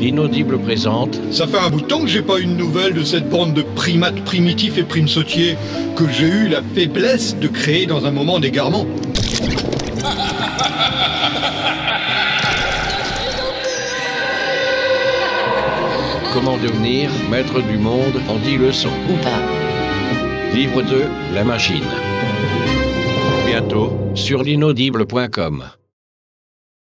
L'inaudible présente. Ça fait un bout de temps que j'ai pas une nouvelle de cette bande de primates primitifs et primes sautiers que j'ai eu la faiblesse de créer dans un moment d'égarement. Comment devenir maître du monde en 10 leçons. Ou pas. Livre 2, La machine. Bientôt sur l'inaudible.com.